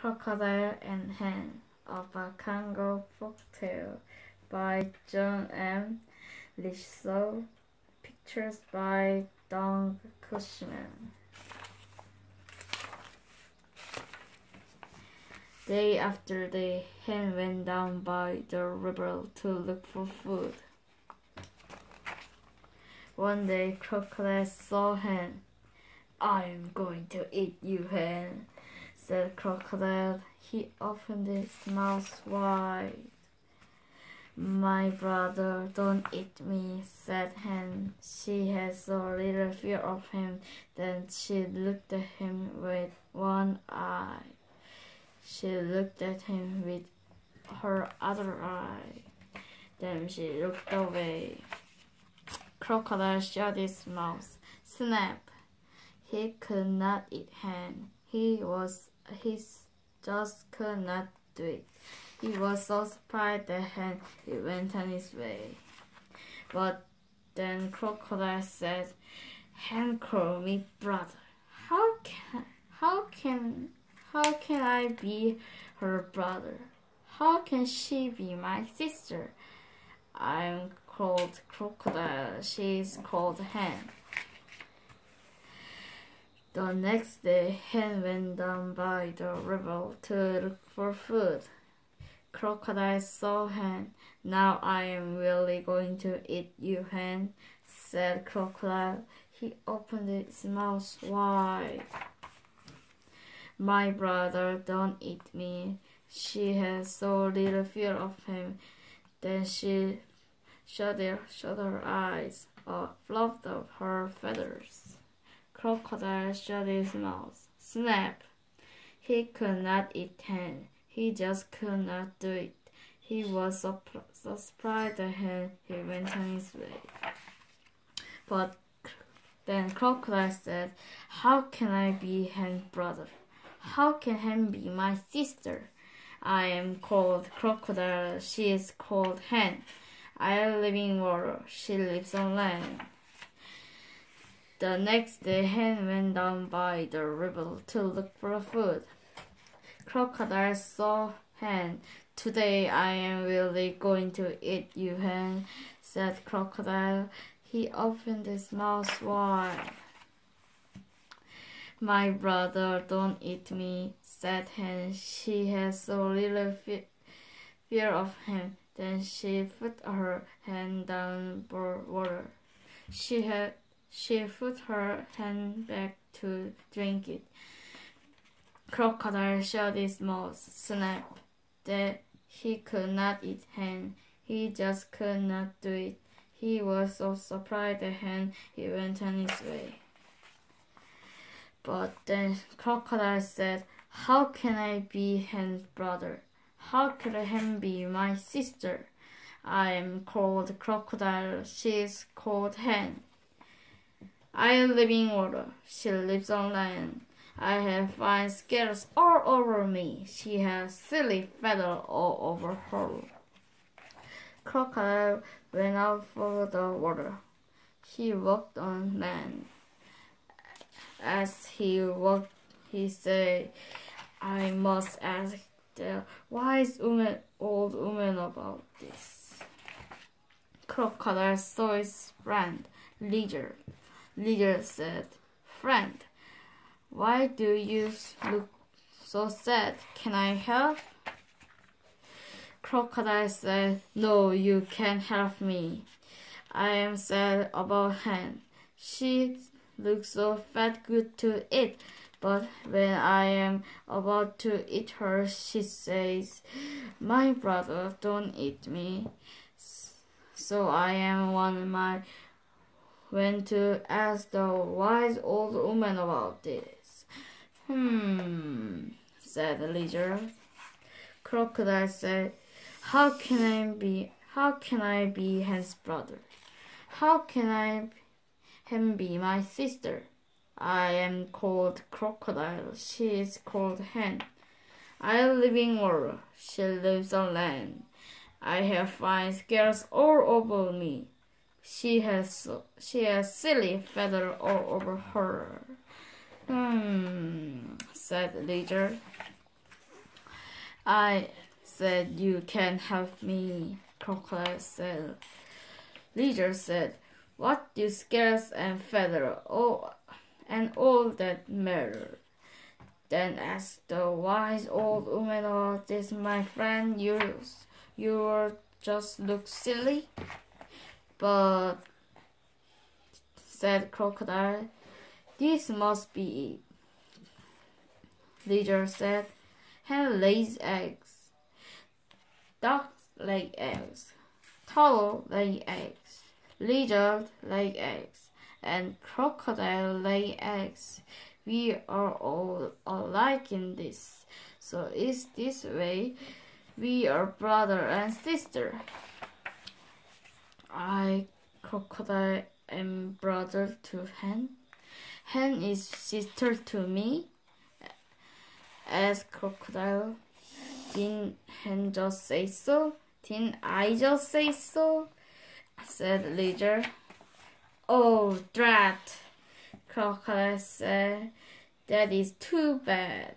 Crocodile and Hen a Bakongo Folktale by Joan M. Lexau. Pictures by Doug Cushman. Day after day, Hen went down by the river to look for food. One day, Crocodile saw Hen. I am going to eat you, Hen, said Crocodile. He opened his mouth wide. My brother, don't eat me, said Hen. She had so little fear of him that she looked at him with one eye. She looked at him with her other eye. Then she looked away. Crocodile shut his mouth. Snap! He could not eat Hen. He was he just could not do it. He was so surprised that he went on his way. But then Crocodile said, called me brother. How can how can how can I be her brother? How can she be my sister? I'm called Crocodile. She's called Hen. The next day, Hen went down by the river to look for food. Crocodile saw Hen. Now I am really going to eat you, Hen, said Crocodile. He opened his mouth wide. My brother, don't eat me. She has so little fear of him. Then she shut her, shut her eyes, or fluffed up her feathers. Crocodile shut his mouth. Snap! He could not eat hen. He just could not do it. He was so, surprised at hen. He went on his way. But then Crocodile said, How can I be hen's brother? How can hen be my sister? I am called Crocodile. She is called Hen. I live in water. She lives on land. The next day, Hen went down by the river to look for food. Crocodile saw Hen. Today I am really going to eat you, Hen, said Crocodile. He opened his mouth wide. My brother, don't eat me, said Hen. She has so little fe fear of him. Then she put her hand down for water. She had she put her hand back to drink it. Crocodile shut his mouth, snap, that he could not eat hen. He just could not do it. He was so surprised at hen, he went on his way. But then Crocodile said, How can I be hen's brother? How could hen be my sister? I am called Crocodile, she is called Hen. I live in water. She lives on land. I have fine scales all over me. She has silly feathers all over her. Crocodile went out for the water. He walked on land. As he walked, he said, I must ask the wise woman, old woman about this. Crocodile saw his friend, Leader. Leader said, Friend, why do you look so sad? Can I help? Crocodile said, No, you can't help me. I am sad about Hen. She looks so fat good to eat, but when I am about to eat her, she says, My brother, don't eat me. So I am one of my went to ask the wise old woman about this. Hmm, said the leader. Crocodile said, How can I be how can I be Hen's brother? How can I him be my sister? I am called Crocodile, she is called Hen. I live in water, she lives on land. I have fine scales all over me. She has she has silly feather all over her. Hmm, said leader. I said you can help me, Crocodile said. Leader said, What you scarce and feather, oh, and all that matter. Then asked the wise old woman, oh, this my friend, you, you just look silly. But, said Crocodile, this must be it. Leader said, Hen lays eggs. Ducks lay eggs. Turtle lay eggs. Lizard lay eggs. And crocodile lay eggs. We are all alike in this. So it's this way. We are brother and sister. I, crocodile, am brother to hen. Hen is sister to me. As crocodile, didn't hen just say so? Didn't I just say so? said Leader. Oh, drat, crocodile said. That is too bad.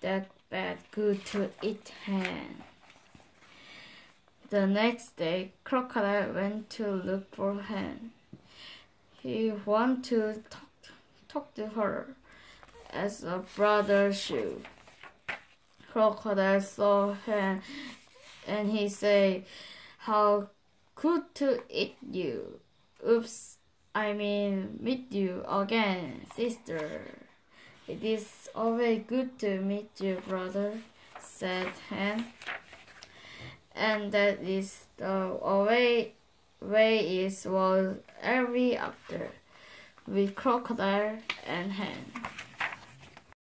That bad good to eat hen. The next day, Crocodile went to look for Hen. He wanted to talk, talk to her as a brother should. Crocodile saw Hen and he said, How good to eat you. Oops, I mean meet you again, sister. It is always good to meet you, brother, said Hen and that is the way way is was every after with crocodile and hen.